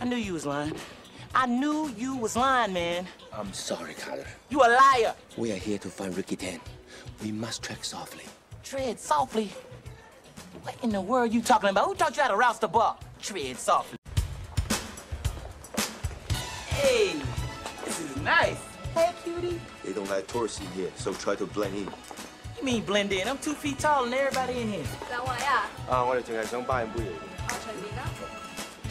I knew you was lying. I knew you was lying, man. I'm sorry, Carter. You a liar. We are here to find Ricky Tan. We must tread softly. Tread softly. What in the world are you talking about? Who taught you how to rouse the bar? Tread softly. Hey, this is nice. Hey, cutie. They don't like tourists in here, so try to blend in. You mean blend in? I'm two feet tall and everybody in here. 兩位啊，啊，我哋淨係想班人杯嚟。我隨便啦。